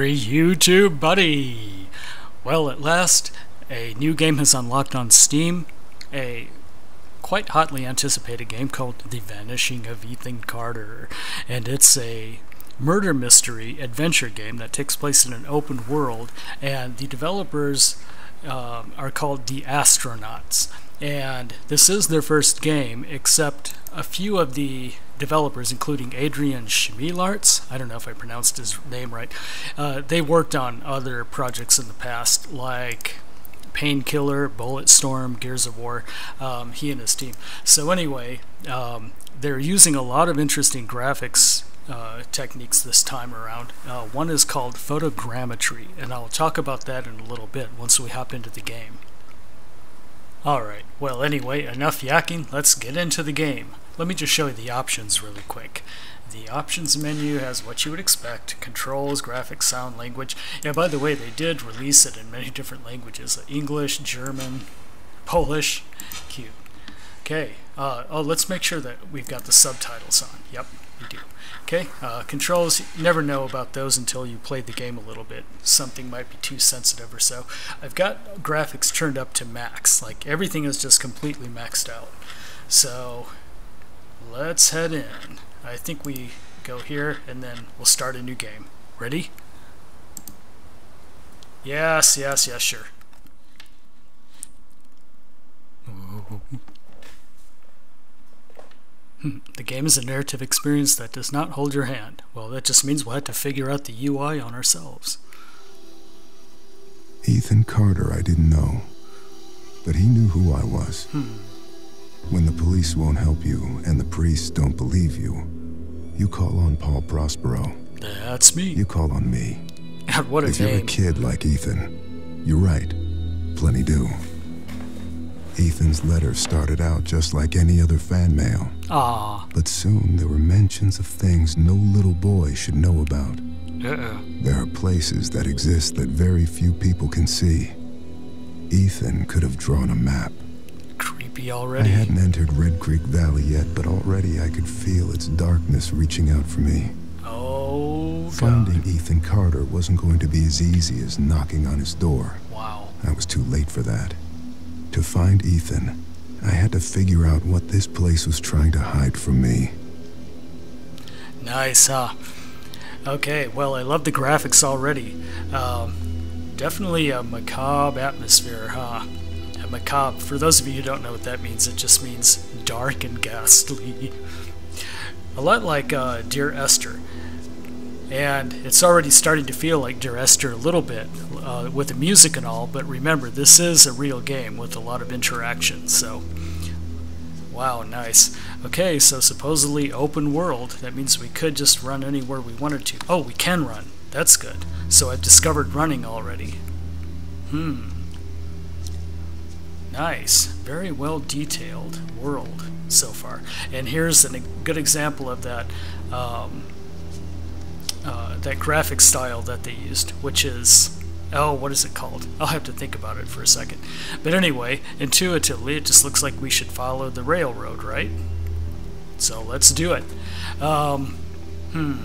every YouTube buddy! Well, at last, a new game has unlocked on Steam, a quite hotly anticipated game called The Vanishing of Ethan Carter, and it's a murder mystery adventure game that takes place in an open world, and the developers uh, are called The Astronauts. And this is their first game, except a few of the developers, including Adrian Chmielarz, I don't know if I pronounced his name right, uh, they worked on other projects in the past, like Painkiller, Bulletstorm, Gears of War, um, he and his team. So anyway, um, they're using a lot of interesting graphics uh, techniques this time around. Uh, one is called photogrammetry, and I'll talk about that in a little bit once we hop into the game. Alright, well anyway, enough yakking, let's get into the game. Let me just show you the options really quick. The options menu has what you would expect, controls, graphics, sound, language. Yeah, by the way, they did release it in many different languages, English, German, Polish, cute. Okay, uh, oh, let's make sure that we've got the subtitles on. Yep, we do. Okay, uh, controls, you never know about those until you play the game a little bit. Something might be too sensitive or so. I've got graphics turned up to max, like everything is just completely maxed out. So let's head in. I think we go here and then we'll start a new game. Ready? Yes, yes, yes, sure. Hmm, the game is a narrative experience that does not hold your hand. Well, that just means we'll have to figure out the UI on ourselves. Ethan Carter, I didn't know. But he knew who I was. Hmm. When the police won't help you and the priests don't believe you, you call on Paul Prospero. That's me. You call on me. God, what a if name. you're a kid like Ethan, you're right. Plenty do. Ethan's letter started out just like any other fan mail. Ah. But soon there were mentions of things no little boy should know about. Uh-oh. There are places that exist that very few people can see. Ethan could have drawn a map. Creepy already. I hadn't entered Red Creek Valley yet, but already I could feel its darkness reaching out for me. Oh, God. Finding Ethan Carter wasn't going to be as easy as knocking on his door. Wow. I was too late for that. To find Ethan, I had to figure out what this place was trying to hide from me. Nice, huh? Okay, well, I love the graphics already. Um, definitely a macabre atmosphere, huh? A macabre, for those of you who don't know what that means, it just means dark and ghastly. A lot like uh, Dear Esther. And it's already starting to feel like Dear Esther a little bit uh, with the music and all, but remember, this is a real game with a lot of interaction, so. Wow, nice. Okay, so supposedly open world. That means we could just run anywhere we wanted to. Oh, we can run. That's good. So I've discovered running already. Hmm. Nice. Very well detailed world so far. And here's a good example of that um, uh, that graphic style that they used, which is oh, what is it called? I'll have to think about it for a second. But anyway, intuitively, it just looks like we should follow the railroad, right? So let's do it. Um, hmm.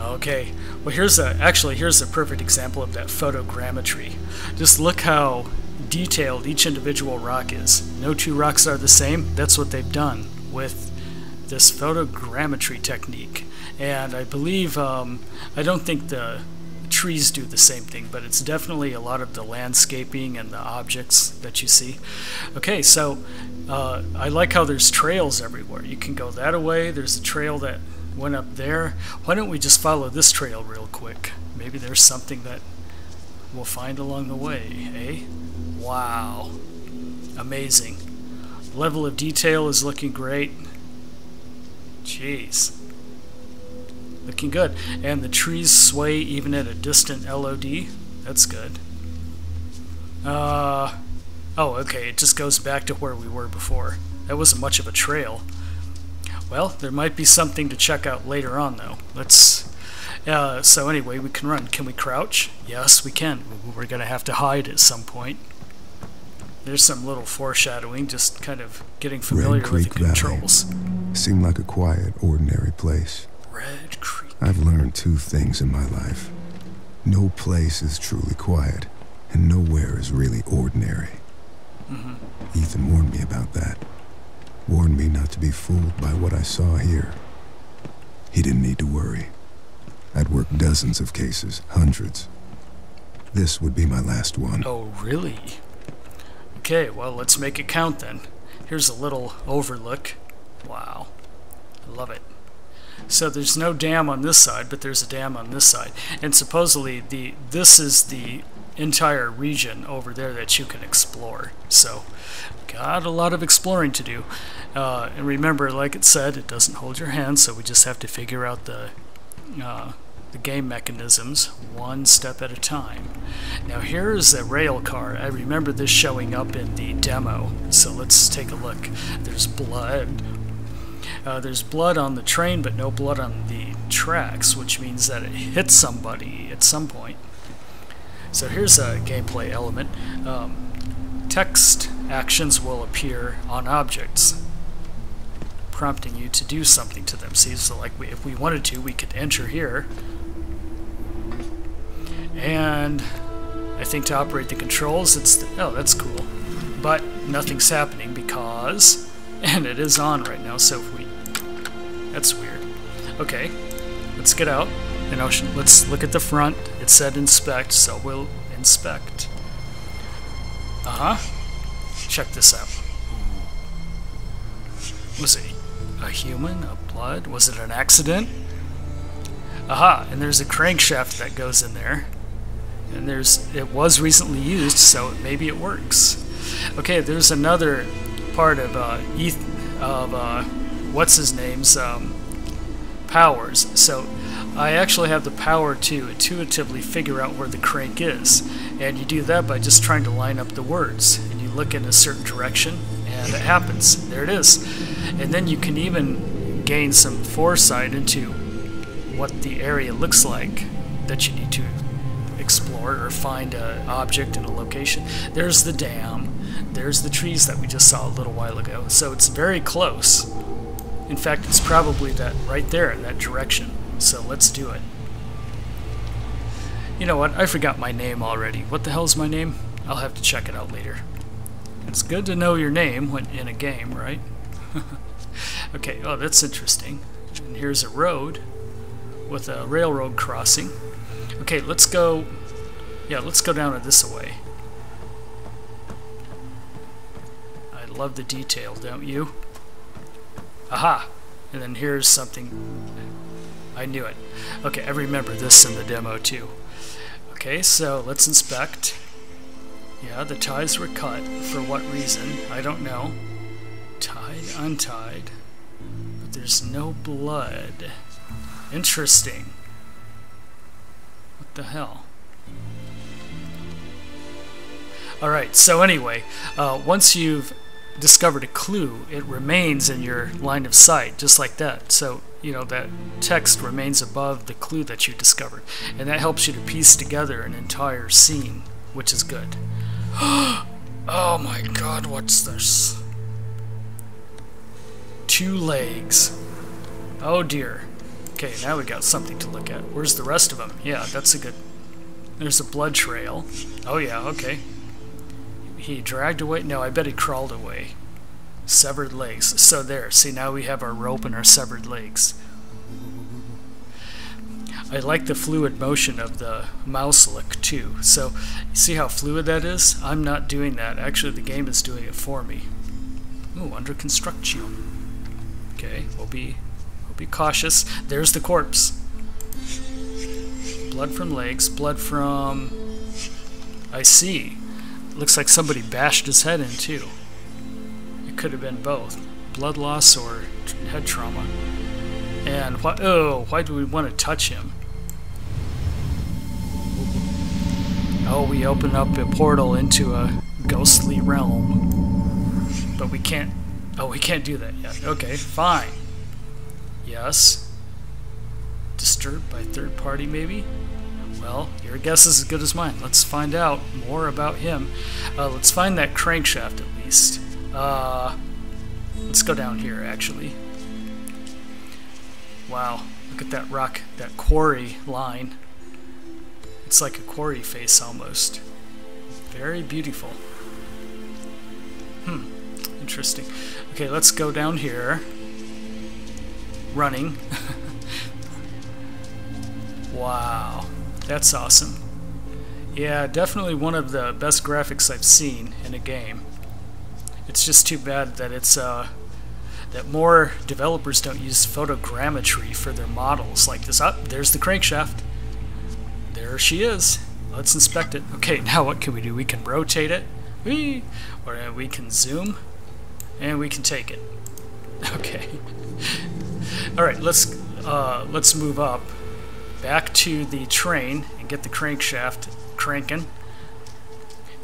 Okay. Well, here's a actually here's a perfect example of that photogrammetry. Just look how detailed each individual rock is. No two rocks are the same. That's what they've done with this photogrammetry technique. And I believe um, I don't think the trees do the same thing, but it's definitely a lot of the landscaping and the objects that you see. Okay, so uh, I like how there's trails everywhere. You can go that way. There's a trail that went up there. Why don't we just follow this trail real quick? Maybe there's something that we'll find along the way, eh? Wow. Amazing. Level of detail is looking great. Jeez. Looking good. And the trees sway even at a distant LOD. That's good. Uh, oh, okay. It just goes back to where we were before. That wasn't much of a trail. Well, there might be something to check out later on, though. Let's... Uh, so anyway, we can run. Can we crouch? Yes, we can. We're going to have to hide at some point. There's some little foreshadowing, just kind of getting familiar with the Creek Valley. controls. Seemed like a quiet, ordinary place. Red Creek I've learned two things in my life. No place is truly quiet, and nowhere is really ordinary. Mm-hmm. Ethan warned me about that. Warned me not to be fooled by what I saw here. He didn't need to worry. I'd worked dozens of cases, hundreds. This would be my last one. Oh, really? Okay, well, let's make it count then. Here's a little overlook. Wow. I love it. So there's no dam on this side, but there's a dam on this side. And supposedly the this is the entire region over there that you can explore. So got a lot of exploring to do. Uh, and remember, like it said, it doesn't hold your hand, so we just have to figure out the uh, the game mechanisms one step at a time. Now here's a rail car. I remember this showing up in the demo, so let's take a look. There's blood. Uh, there's blood on the train, but no blood on the tracks, which means that it hit somebody at some point. So here's a gameplay element. Um, text actions will appear on objects, prompting you to do something to them. See, so like we, if we wanted to, we could enter here, and I think to operate the controls, it's oh that's cool, but nothing's happening because, and it is on right now. So if we, that's weird. Okay, let's get out. And ocean. Let's look at the front. It said inspect, so we'll inspect. Uh huh. Check this out. Was it a human? A blood? Was it an accident? Aha, and there's a crankshaft that goes in there. And there's it was recently used, so maybe it works. Okay, there's another part of uh, Eth of uh, what's his name's um, powers. So I actually have the power to intuitively figure out where the crank is. And you do that by just trying to line up the words. And you look in a certain direction, and it happens. There it is. And then you can even gain some foresight into what the area looks like that you need to explore or find an object in a location. There's the dam. There's the trees that we just saw a little while ago. So it's very close. In fact, it's probably that right there in that direction. So let's do it. You know what? I forgot my name already. What the hell's my name? I'll have to check it out later. It's good to know your name when in a game, right? okay, oh, that's interesting. And here's a road with a railroad crossing. Okay, let's go... Yeah, let's go down this way. I love the detail, don't you? Aha! And then here's something... I knew it. Okay, I remember this in the demo too. Okay, so let's inspect. Yeah, the ties were cut. For what reason? I don't know. Tied, untied. But there's no blood. Interesting. What the hell? Alright, so anyway, uh, once you've discovered a clue, it remains in your line of sight, just like that. So, you know, that text remains above the clue that you discovered. And that helps you to piece together an entire scene, which is good. oh my god, what's this? Two legs. Oh dear. Okay, now we got something to look at. Where's the rest of them? Yeah, that's a good... There's a blood trail. Oh yeah, okay. He dragged away? No, I bet he crawled away. Severed legs. So there, see now we have our rope and our severed legs. I like the fluid motion of the mouse look too. So, see how fluid that is? I'm not doing that. Actually, the game is doing it for me. Ooh, under construction. Okay, we'll be we'll be cautious. There's the corpse. Blood from legs, blood from I see. Looks like somebody bashed his head in too. It could have been both. Blood loss or head trauma. And why oh, why do we want to touch him? Oh, we open up a portal into a ghostly realm. But we can't... Oh, we can't do that yet. Okay, fine. Yes. Disturbed by third party, maybe? Well, your guess is as good as mine. Let's find out more about him. Uh, let's find that crankshaft at least. Uh, let's go down here, actually. Wow, look at that rock, that quarry line. It's like a quarry face almost. Very beautiful. Hmm, interesting. Okay, let's go down here. Running. wow, that's awesome. Yeah, definitely one of the best graphics I've seen in a game. It's just too bad that it's uh, that more developers don't use photogrammetry for their models like this. Up, oh, there's the crankshaft. There she is. Let's inspect it. Okay, now what can we do? We can rotate it, we, or uh, we can zoom, and we can take it. Okay. All right, let's uh, let's move up back to the train and get the crankshaft cranking.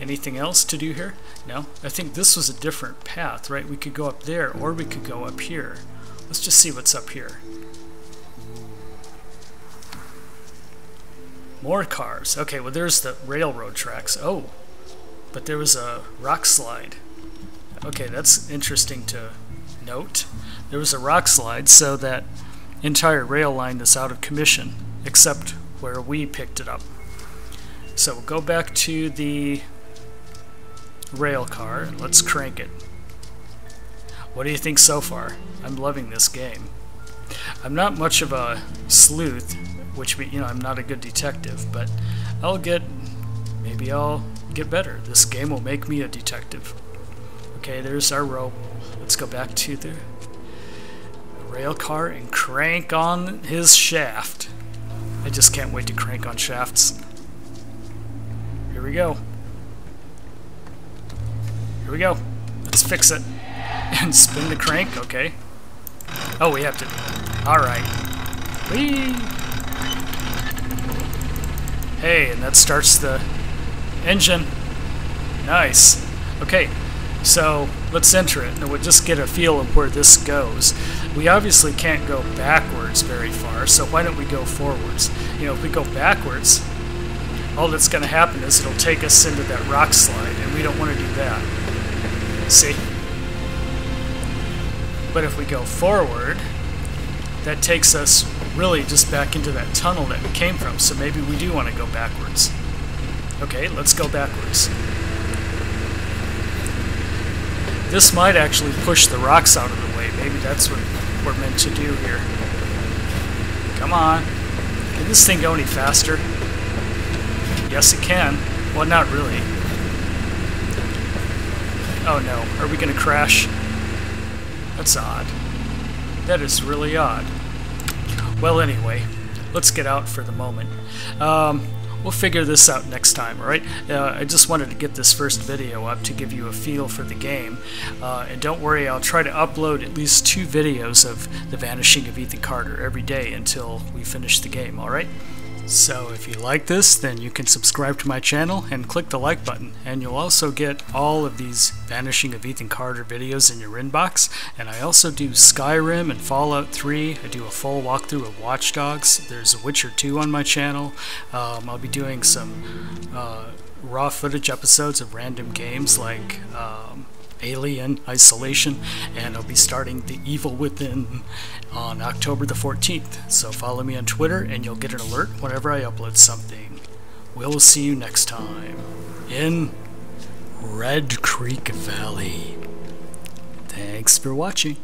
Anything else to do here? No? I think this was a different path, right? We could go up there, or we could go up here. Let's just see what's up here. More cars. Okay, well there's the railroad tracks. Oh, but there was a rock slide. Okay, that's interesting to note. There was a rock slide, so that entire rail line is out of commission, except where we picked it up. So go back to the rail car and let's crank it. What do you think so far? I'm loving this game. I'm not much of a sleuth, which you know I'm not a good detective, but I'll get maybe I'll get better. This game will make me a detective. Okay, there's our rope. Let's go back to the rail car and crank on his shaft. I just can't wait to crank on shafts. Here we go. Here we go. Let's fix it. And spin the crank, okay. Oh, we have to... Alright. Whee! Hey, and that starts the engine. Nice. Okay, so let's enter it, and we'll just get a feel of where this goes. We obviously can't go backwards very far, so why don't we go forwards? You know, if we go backwards, all that's going to happen is it'll take us into that rock slide, and we don't want to do that. See? But if we go forward, that takes us really just back into that tunnel that we came from, so maybe we do want to go backwards. Okay, let's go backwards. This might actually push the rocks out of the way. Maybe that's what we're meant to do here. Come on. Can this thing go any faster? Yes, it can. Well, not really. Oh no, are we gonna crash? That's odd. That is really odd. Well, anyway, let's get out for the moment. Um, we'll figure this out next time, alright? Uh, I just wanted to get this first video up to give you a feel for the game. Uh, and don't worry, I'll try to upload at least two videos of The Vanishing of Ethan Carter every day until we finish the game, alright? So if you like this, then you can subscribe to my channel and click the like button. And you'll also get all of these Vanishing of Ethan Carter videos in your inbox. And I also do Skyrim and Fallout 3. I do a full walkthrough of Watch Dogs. There's Witcher 2 on my channel. Um, I'll be doing some uh, raw footage episodes of random games like um, Alien Isolation, and I'll be starting The Evil Within on October the 14th. So follow me on Twitter and you'll get an alert whenever I upload something. We'll see you next time in Red Creek Valley. Thanks for watching.